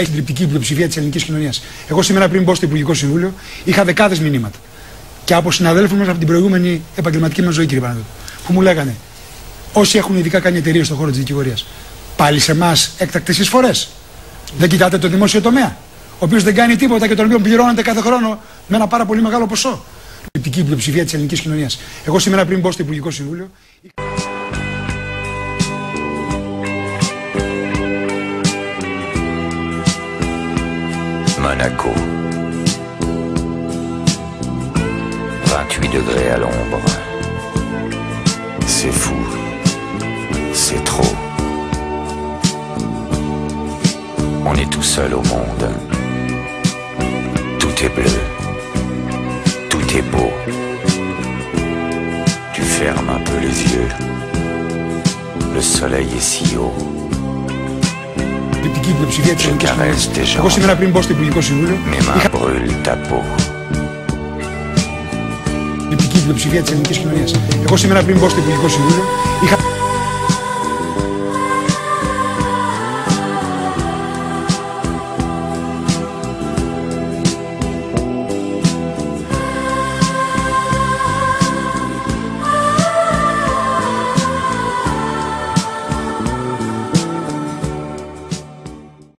έχει την τριπτική πλειοψηφία της ελληνικής κοινωνίας. Εγώ σήμερα πριν μπω στο Υπουργικό Συμβούλιο είχα δεκάδες μηνύματα. Και από συναδέλφους μας από την προηγούμενη επαγγελματική μας ζωή, κύριε Παναδότου, που μου λέγανε όσοι έχουν ειδικά κάνει εταιρείες στον χώρο της δικηγορίας. Πάλι σε εμάς έκτακτες εισφορές. Δεν κοιτάτε το δημόσιο τομέα. Ο οποίος δεν κάνει τίποτα και τον οποίο πληρώνεται κάθε χρόνο με ένα πάρα πολύ μεγάλο ποσό. Τριπτική πλειοψηφία της ελληνικής κοινωνίας. Εγώ σήμερα πριν μπω στο Υπουργικό Συμβούλιο. Monaco. 28 degrés à l'ombre. C'est fou. C'est trop. On est tout seul au monde. Tout est bleu. Tout est beau. Tu fermes un peu les yeux. Le soleil est si haut. Τριπτική πλειοψηφία της Je ελληνικής κοινωνία. caresse tes Εγώ jambes. σήμερα πριν μπω στο Υπουργικό Συμβούλιο Mes mains είχα brûlent ta peau. τριπτική πλειοψηφία της ελληνικής κοινωνίας. Εγώ σήμερα πριν μπω στο Υπουργικό Συμβούλιο είχα